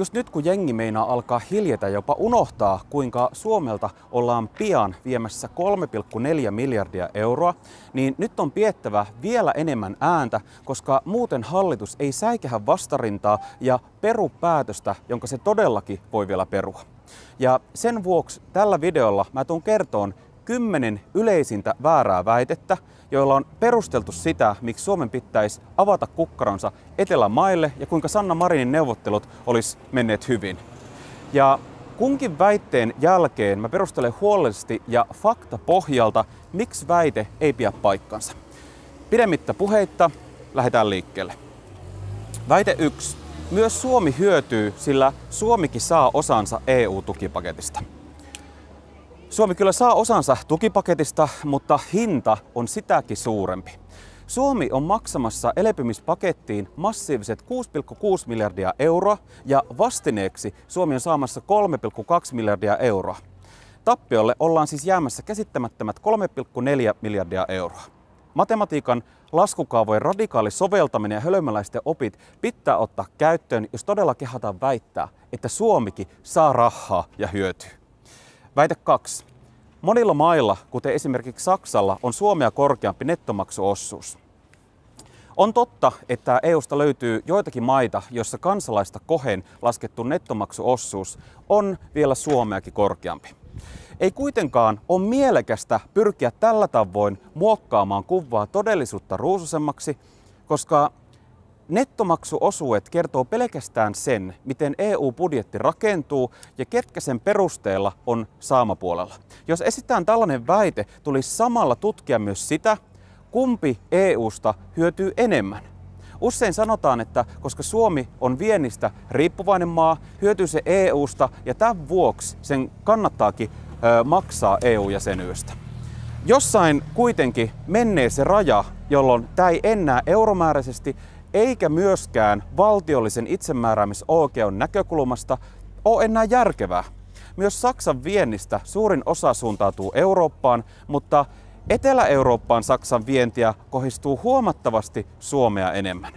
just nyt kun jengi meinaa alkaa hiljetä jopa unohtaa, kuinka Suomelta ollaan pian viemässä 3,4 miljardia euroa, niin nyt on piettävä vielä enemmän ääntä, koska muuten hallitus ei säikähä vastarintaa ja peru päätöstä, jonka se todellakin voi vielä perua. Ja sen vuoksi tällä videolla mä tuun kertoon kymmenen yleisintä väärää väitettä, joilla on perusteltu sitä, miksi Suomen pitäisi avata kukkaronsa etelämaille ja kuinka Sanna Marinin neuvottelut olisi menneet hyvin. Ja kunkin väitteen jälkeen mä perustelen huolellisesti ja fakta pohjalta, miksi väite ei pidä paikkansa. Pidemmittä puheitta, lähdetään liikkeelle. Väite 1. Myös Suomi hyötyy, sillä Suomikin saa osansa EU-tukipaketista. Suomi kyllä saa osansa tukipaketista, mutta hinta on sitäkin suurempi. Suomi on maksamassa elepymispakettiin massiiviset 6,6 miljardia euroa ja vastineeksi Suomi on saamassa 3,2 miljardia euroa. Tappiolle ollaan siis jäämässä käsittämättömät 3,4 miljardia euroa. Matematiikan laskukaavojen radikaali soveltaminen ja hölmöläisten opit pitää ottaa käyttöön, jos todella kehataan väittää, että Suomikin saa rahaa ja hyötyy. Väite 2. Monilla mailla, kuten esimerkiksi Saksalla, on Suomea korkeampi nettomaksuosuus. On totta, että EUsta löytyy joitakin maita, joissa kansalaista kohen laskettu nettomaksuosuus on vielä Suomeakin korkeampi. Ei kuitenkaan ole mielekästä pyrkiä tällä tavoin muokkaamaan kuvaa todellisuutta ruususemmaksi, koska Nettomaksuosuudet kertoo pelkästään sen, miten EU-budjetti rakentuu ja ketkä sen perusteella on saamapuolella. Jos esitään tällainen väite, tulisi samalla tutkia myös sitä, kumpi EUsta hyötyy enemmän. Usein sanotaan, että koska Suomi on viennistä riippuvainen maa, hyötyy se EUsta ja tämän vuoksi sen kannattaakin ö, maksaa EU-jäsenyydestä. Jossain kuitenkin menee se raja, jolloin tämä ei enää euromääräisesti eikä myöskään valtiollisen itsemääräämisoikeuden näkökulmasta ole enää järkevää. Myös Saksan viennistä suurin osa suuntautuu Eurooppaan, mutta Etelä-Eurooppaan Saksan vientiä kohdistuu huomattavasti Suomea enemmän.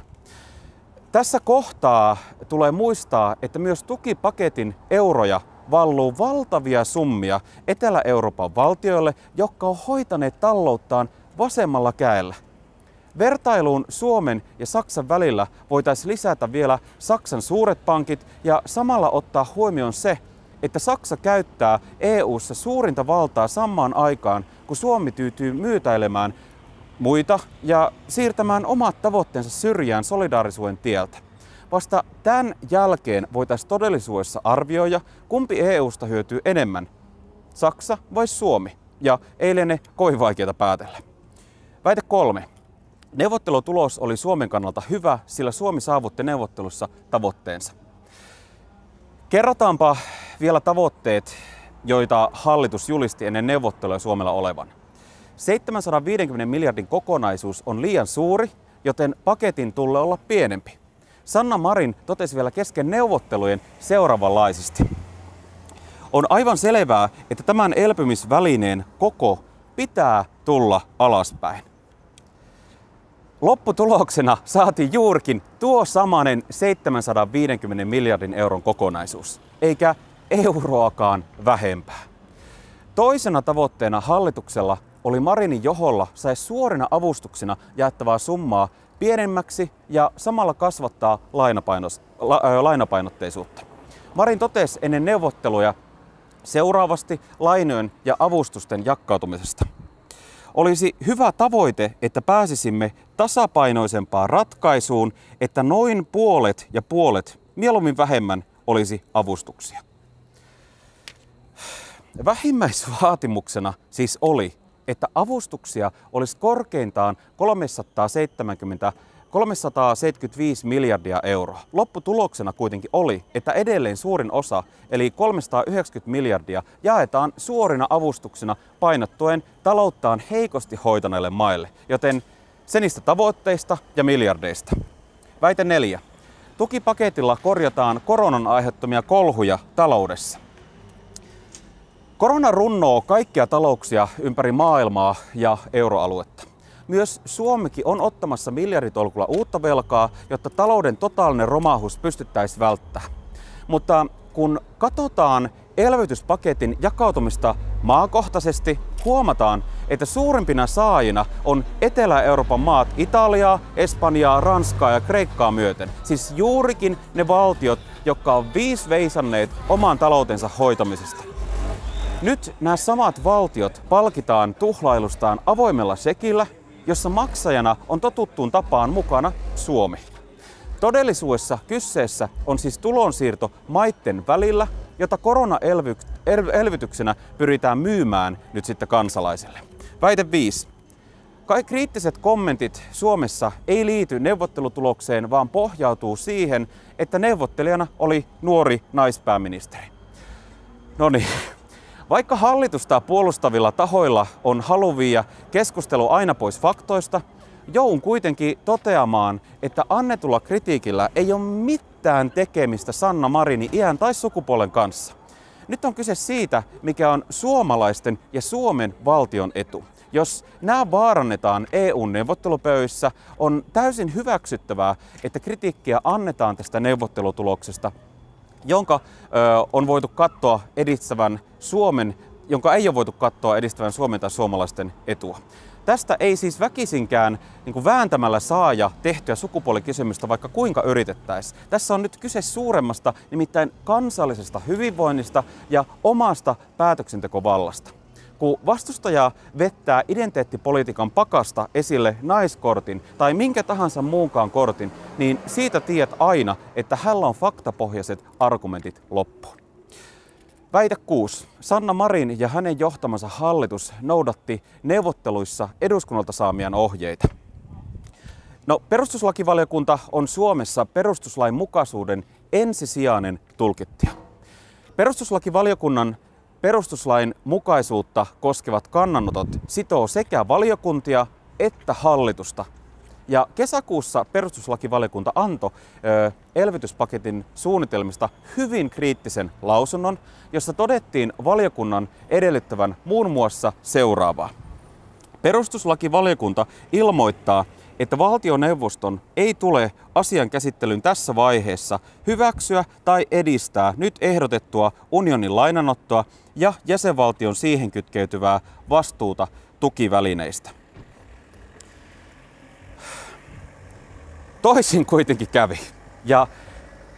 Tässä kohtaa tulee muistaa, että myös tukipaketin euroja valluu valtavia summia Etelä-Euroopan valtioille, jotka on hoitaneet talouttaan vasemmalla käellä. Vertailuun Suomen ja Saksan välillä voitaisiin lisätä vielä Saksan suuret pankit ja samalla ottaa huomioon se, että Saksa käyttää EU:ssa suurinta valtaa samaan aikaan, kun Suomi tyytyy myytäilemään muita ja siirtämään omat tavoitteensa syrjään solidaarisuuden tieltä. Vasta tämän jälkeen voitaisiin todellisuudessa arvioida, kumpi EUsta hyötyy enemmän, Saksa vai Suomi. Ja eilen ne kovin vaikeita päätellä. Väite kolme. Neuvottelutulos oli Suomen kannalta hyvä, sillä Suomi saavutti neuvottelussa tavoitteensa. Kerrotaanpa vielä tavoitteet, joita hallitus julisti ennen neuvotteluja Suomella olevan. 750 miljardin kokonaisuus on liian suuri, joten paketin tulee olla pienempi. Sanna Marin totesi vielä kesken neuvottelujen seuraavanlaisesti. On aivan selvää, että tämän elpymisvälineen koko pitää tulla alaspäin. Lopputuloksena saatiin juurikin tuo samanen 750 miljardin euron kokonaisuus, eikä euroakaan vähempää. Toisena tavoitteena hallituksella oli Marinin joholla sai suorina avustuksina jaettavaa summaa pienemmäksi ja samalla kasvattaa lainapainotteisuutta. Marin totesi ennen neuvotteluja seuraavasti lainojen ja avustusten jakkautumisesta. Olisi hyvä tavoite, että pääsisimme tasapainoisempaan ratkaisuun, että noin puolet ja puolet, mieluummin vähemmän, olisi avustuksia. Vähimmäisvaatimuksena siis oli, että avustuksia olisi korkeintaan 370 375 miljardia euroa. Lopputuloksena kuitenkin oli, että edelleen suurin osa, eli 390 miljardia, jaetaan suorina avustuksina painottuen talouttaan heikosti hoitaneille maille, joten senistä tavoitteista ja miljardeista. Väite neljä. Tukipaketilla korjataan koronan aiheuttamia kolhuja taloudessa. Korona runnoo kaikkia talouksia ympäri maailmaa ja euroaluetta. Myös Suomikin on ottamassa miljarditolkulla uutta velkaa, jotta talouden totaalinen romahus pystyttäisiin välttämään. Mutta kun katsotaan elvytyspaketin jakautumista maakohtaisesti, huomataan, että suurimpina saajina on Etelä-Euroopan maat Italiaa, Espanjaa, Ranskaa ja Kreikkaa myöten. Siis juurikin ne valtiot, jotka on viis veisanneet oman taloutensa hoitamisesta. Nyt nämä samat valtiot palkitaan tuhlailustaan avoimella sekillä, jossa maksajana on totuttuun tapaan mukana Suomi. Todellisuudessa kyseessä on siis tulonsiirto maitten välillä, jota koronaelvytyksenä pyritään myymään nyt sitten kansalaisille. Väite 5. Kaikki kriittiset kommentit Suomessa ei liity neuvottelutulokseen, vaan pohjautuu siihen, että neuvottelijana oli nuori naispääministeri. No niin, vaikka hallitusta puolustavilla tahoilla on halu viiä keskustelu aina pois faktoista, joudun kuitenkin toteamaan, että annetulla kritiikillä ei ole mitään tekemistä Sanna Marinin iän tai sukupuolen kanssa. Nyt on kyse siitä, mikä on suomalaisten ja Suomen valtion etu. Jos nämä vaarannetaan EU-neuvottelupöyissä, on täysin hyväksyttävää, että kritiikkiä annetaan tästä neuvottelutuloksesta, jonka ö, on voitu katsoa edistävän Suomen, jonka ei ole voitu katsoa edistävän Suomen tai suomalaisten etua. Tästä ei siis väkisinkään niin kuin vääntämällä saaja tehtyä sukupuolikysymystä, vaikka kuinka yritettäisiin. Tässä on nyt kyse suuremmasta, nimittäin kansallisesta hyvinvoinnista ja omasta päätöksentekovallasta. Kun vastustaja vettää identiteettipolitiikan pakasta esille naiskortin tai minkä tahansa muunkaan kortin, niin siitä tiedät aina, että hänellä on faktapohjaiset argumentit loppuun. Väite 6. Sanna Marin ja hänen johtamansa hallitus noudatti neuvotteluissa eduskunnalta saamiaan ohjeita. No, perustuslakivaliokunta on Suomessa perustuslain mukaisuuden ensisijainen tulkittaja. Perustuslakivaliokunnan perustuslain mukaisuutta koskevat kannanotot sitoo sekä valiokuntia että hallitusta ja kesäkuussa perustuslakivaliokunta antoi elvytyspaketin suunnitelmista hyvin kriittisen lausunnon, jossa todettiin valiokunnan edellyttävän muun muassa seuraavaa. Perustuslakivaliokunta ilmoittaa, että valtioneuvoston ei tule asian käsittelyn tässä vaiheessa hyväksyä tai edistää nyt ehdotettua unionin lainanottoa ja jäsenvaltion siihen kytkeytyvää vastuuta tukivälineistä. Toisin kuitenkin kävi. Ja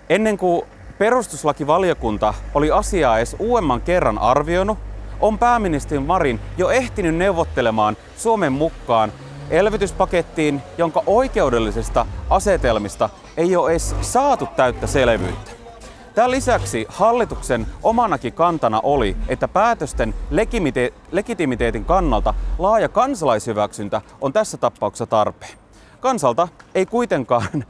ennen kuin perustuslakivaliokunta oli asiaa edes uudemman kerran arvioinut, on pääministeri Marin jo ehtinyt neuvottelemaan Suomen mukaan elvytyspakettiin, jonka oikeudellisesta asetelmista ei ole edes saatu täyttä selvyyttä. Tämän lisäksi hallituksen omanakin kantana oli, että päätösten legitimiteetin kannalta laaja kansalaishyväksyntä on tässä tapauksessa tarpeen. Kansalta ei kuitenkaan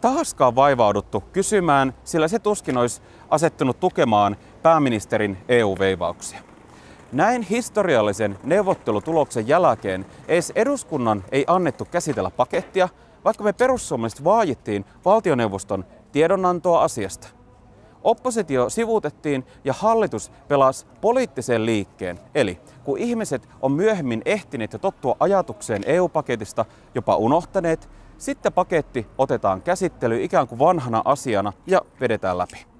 taaskaan vaivauduttu kysymään, sillä se tuskin olisi asettunut tukemaan pääministerin EU-veivauksia. Näin historiallisen neuvottelutuloksen jälkeen edes eduskunnan ei annettu käsitellä pakettia, vaikka me perussuomalaiset vaajittiin valtioneuvoston tiedonantoa asiasta. Oppositio sivuutettiin ja hallitus pelasi poliittisen liikkeen. Eli kun ihmiset on myöhemmin ehtineet ja tottua ajatukseen EU-paketista, jopa unohtaneet, sitten paketti otetaan käsittely ikään kuin vanhana asiana ja vedetään läpi.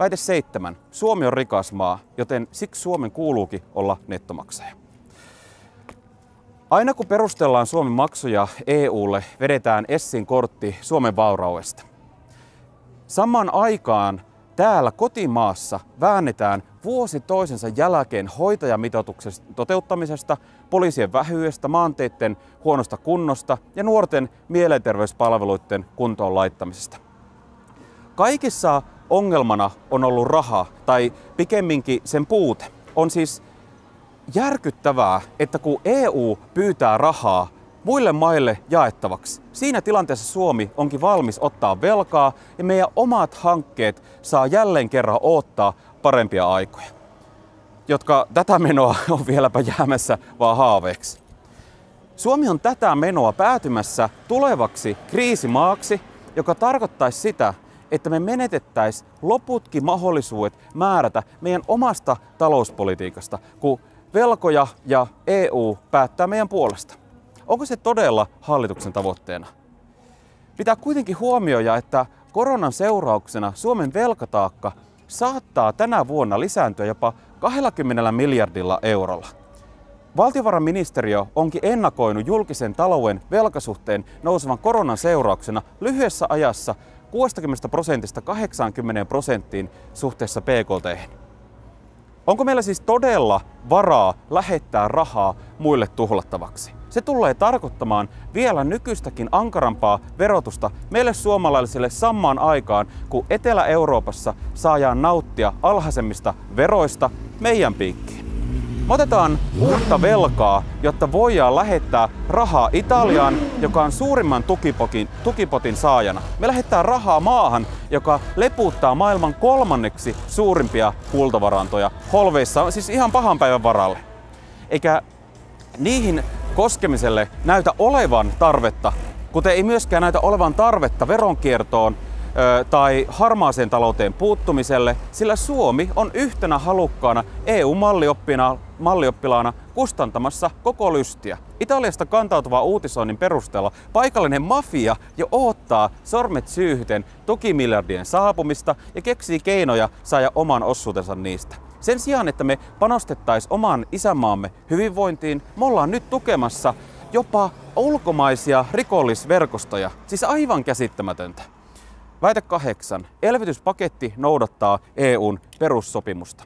Väite 7. Suomi on rikas maa, joten siksi Suomen kuuluukin olla nettomaksaja. Aina kun perustellaan Suomen maksuja EUlle, vedetään Essin kortti Suomen vauraudesta. Samaan aikaan täällä kotimaassa väännetään vuosi toisensa jälkeen hoitajamitoituksen toteuttamisesta, poliisien vähyydestä, maanteiden huonosta kunnosta ja nuorten mielenterveyspalveluiden kuntoon laittamisesta. Kaikissa ongelmana on ollut raha, tai pikemminkin sen puute. On siis järkyttävää, että kun EU pyytää rahaa muille maille jaettavaksi. Siinä tilanteessa Suomi onkin valmis ottaa velkaa ja meidän omat hankkeet saa jälleen kerran odottaa parempia aikoja, jotka tätä menoa on vieläpä jäämässä vaan haaveeksi. Suomi on tätä menoa päätymässä tulevaksi kriisimaaksi, joka tarkoittaisi sitä, että me menetettäisiin loputkin mahdollisuudet määrätä meidän omasta talouspolitiikasta, kun velkoja ja EU päättää meidän puolesta. Onko se todella hallituksen tavoitteena? Pitää kuitenkin huomioida, että koronan seurauksena Suomen velkataakka saattaa tänä vuonna lisääntyä jopa 20 miljardilla eurolla. Valtiovarainministeriö onkin ennakoinut julkisen talouden velkasuhteen nousevan koronan seurauksena lyhyessä ajassa 60 prosentista 80 prosenttiin suhteessa PKT. Onko meillä siis todella varaa lähettää rahaa muille tuhlattavaksi? Se tulee tarkoittamaan vielä nykyistäkin ankarampaa verotusta meille suomalaisille samaan aikaan, kun Etelä-Euroopassa saadaan nauttia alhaisemmista veroista meidän piikkiin. Me otetaan uutta velkaa, jotta voidaan lähettää rahaa Italiaan, joka on suurimman tukipotin, tukipotin saajana. Me lähettää rahaa maahan, joka leputtaa maailman kolmanneksi suurimpia kultavarantoja holveissa, siis ihan pahan päivän varalle. Eikä niihin koskemiselle näytä olevan tarvetta, kuten ei myöskään näytä olevan tarvetta veronkiertoon tai harmaaseen talouteen puuttumiselle, sillä Suomi on yhtenä halukkaana EU-mallioppilaana kustantamassa koko lystiä. Italiasta kantautuva uutisoinnin perusteella paikallinen mafia jo odottaa sormet syyhyten tukimiljardien saapumista ja keksii keinoja saada oman osuutensa niistä. Sen sijaan, että me panostettaisiin oman isämaamme hyvinvointiin, me ollaan nyt tukemassa jopa ulkomaisia rikollisverkostoja. Siis aivan käsittämätöntä. Väite kahdeksan. Elvytyspaketti noudattaa EUn perussopimusta.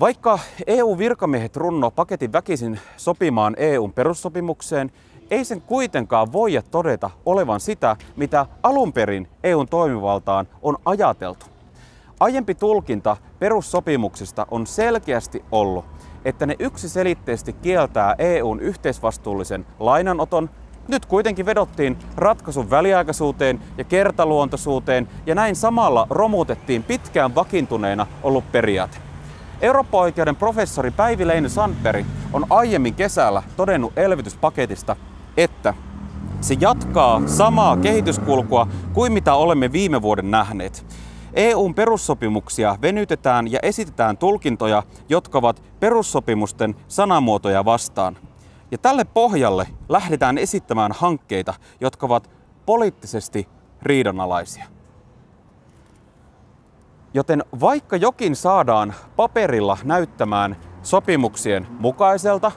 Vaikka EU-virkamiehet runno paketin väkisin sopimaan EUn perussopimukseen, ei sen kuitenkaan voida todeta olevan sitä, mitä alun perin EUn toimivaltaan on ajateltu. Aiempi tulkinta perussopimuksista on selkeästi ollut, että ne yksiselitteisesti kieltää EUn yhteisvastuullisen lainanoton. Nyt kuitenkin vedottiin ratkaisun väliaikaisuuteen ja kertaluontoisuuteen ja näin samalla romutettiin pitkään vakiintuneena ollut periaate. Eurooppa-oikeuden professori Päivi Leino Sandberg on aiemmin kesällä todennut elvytyspaketista, että se jatkaa samaa kehityskulkua kuin mitä olemme viime vuoden nähneet. EUn perussopimuksia venytetään ja esitetään tulkintoja, jotka ovat perussopimusten sanamuotoja vastaan. Ja tälle pohjalle lähdetään esittämään hankkeita, jotka ovat poliittisesti riidanalaisia. Joten vaikka jokin saadaan paperilla näyttämään sopimuksien mukaiselta,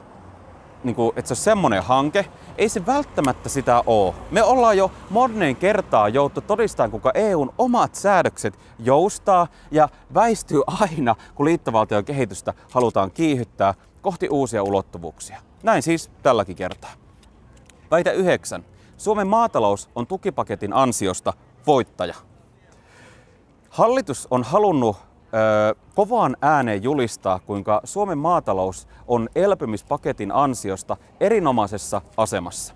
niin kuin, että se on semmoinen hanke, ei se välttämättä sitä ole. Me ollaan jo moneen kertaa jouttu todistamaan, kuinka EUn omat säädökset joustaa ja väistyy aina, kun liittovaltion kehitystä halutaan kiihyttää kohti uusia ulottuvuuksia. Näin siis tälläkin kertaa. Väite 9. Suomen maatalous on tukipaketin ansiosta voittaja. Hallitus on halunnut kovaan ääneen julistaa, kuinka Suomen maatalous on elpymispaketin ansiosta erinomaisessa asemassa.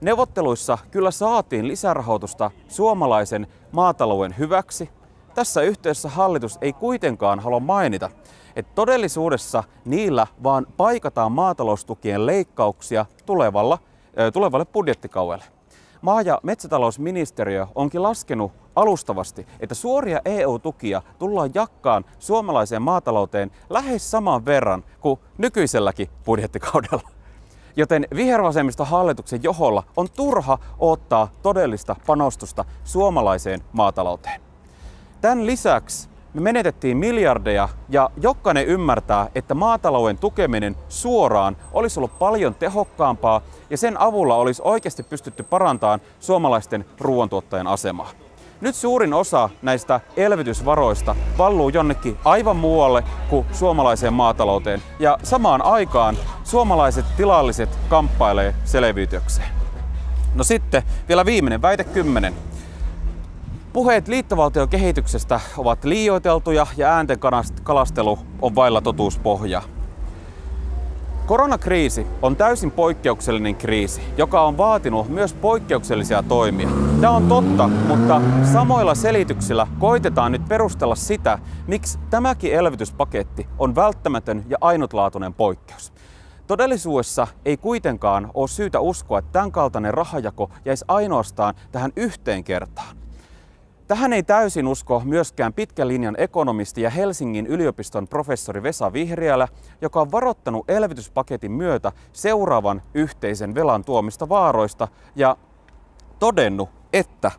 Neuvotteluissa kyllä saatiin lisärahoitusta suomalaisen maatalouden hyväksi. Tässä yhteydessä hallitus ei kuitenkaan halua mainita, että todellisuudessa niillä vaan paikataan maataloustukien leikkauksia tulevalla, tulevalle budjettikaudelle. Maa- ja metsätalousministeriö onkin laskenut alustavasti, että suoria EU-tukia tullaan jakkaan suomalaiseen maatalouteen lähes saman verran kuin nykyiselläkin budjettikaudella. Joten vihervasemmista hallituksen joholla on turha ottaa todellista panostusta suomalaiseen maatalouteen. Tämän lisäksi me menetettiin miljardeja ja jokainen ymmärtää, että maatalouden tukeminen suoraan olisi ollut paljon tehokkaampaa ja sen avulla olisi oikeasti pystytty parantamaan suomalaisten ruoantuottajan asemaa. Nyt suurin osa näistä elvytysvaroista valluu jonnekin aivan muualle kuin suomalaiseen maatalouteen ja samaan aikaan suomalaiset tilalliset kamppailee selviytykseen. No sitten vielä viimeinen väite 10. Puheet liittovaltion kehityksestä ovat liioiteltuja ja äänten kalastelu on vailla totuuspohjaa. Koronakriisi on täysin poikkeuksellinen kriisi, joka on vaatinut myös poikkeuksellisia toimia. Tämä on totta, mutta samoilla selityksillä koitetaan nyt perustella sitä, miksi tämäkin elvytyspaketti on välttämätön ja ainutlaatuinen poikkeus. Todellisuudessa ei kuitenkaan ole syytä uskoa, että tämän kaltainen rahajako jäisi ainoastaan tähän yhteen kertaan. Tähän ei täysin usko myöskään pitkän linjan ekonomisti ja Helsingin yliopiston professori Vesa Vihriälä, joka on varoittanut elvytyspaketin myötä seuraavan yhteisen velan tuomista vaaroista ja todennut, että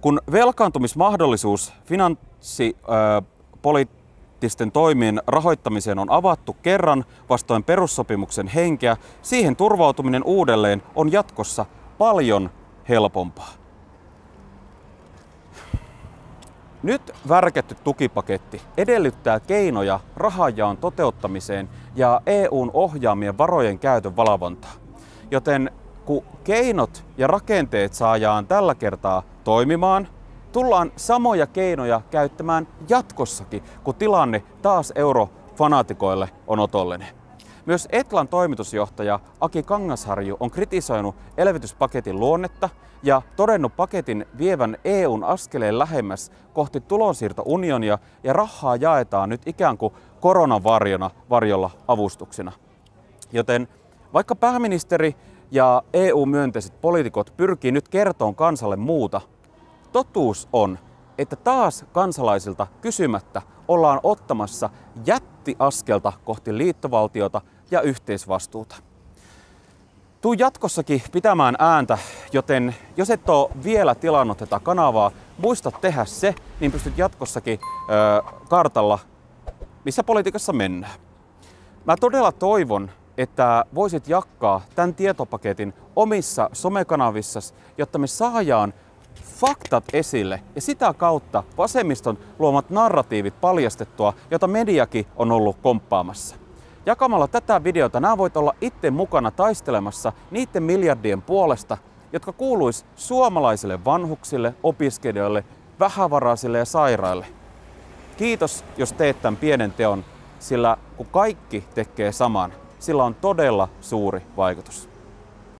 Kun velkaantumismahdollisuus finanssipoliittisten toimien rahoittamiseen on avattu kerran vastoin perussopimuksen henkeä, siihen turvautuminen uudelleen on jatkossa paljon helpompaa. Nyt värketty tukipaketti edellyttää keinoja rahajaon toteuttamiseen ja EUn ohjaamien varojen käytön valvontaa. Joten kun keinot ja rakenteet saajaan tällä kertaa toimimaan, tullaan samoja keinoja käyttämään jatkossakin, kun tilanne taas eurofanaatikoille on otollinen. Myös Etlan toimitusjohtaja Aki Kangasharju on kritisoinut elvytyspaketin luonnetta ja todennut paketin vievän EUn askeleen lähemmäs kohti tulonsiirtounionia ja rahaa jaetaan nyt ikään kuin koronan varjona varjolla avustuksina. Joten vaikka pääministeri ja EU-myönteiset poliitikot pyrkii nyt kertoon kansalle muuta, totuus on, että taas kansalaisilta kysymättä ollaan ottamassa jättiaskelta kohti liittovaltiota ja yhteisvastuuta. Tuu jatkossakin pitämään ääntä, joten jos et ole vielä tilannut tätä kanavaa, muista tehdä se, niin pystyt jatkossakin ö, kartalla, missä politiikassa mennään. Mä todella toivon, että voisit jakaa tämän tietopaketin omissa somekanavissa, jotta me saadaan faktat esille ja sitä kautta vasemmiston luomat narratiivit paljastettua, jota mediakin on ollut komppaamassa. Jakamalla tätä videota nämä voit olla itse mukana taistelemassa niiden miljardien puolesta, jotka kuuluis suomalaisille vanhuksille, opiskelijoille, vähävaraisille ja sairaille. Kiitos, jos teet tämän pienen teon, sillä kun kaikki tekee saman, sillä on todella suuri vaikutus.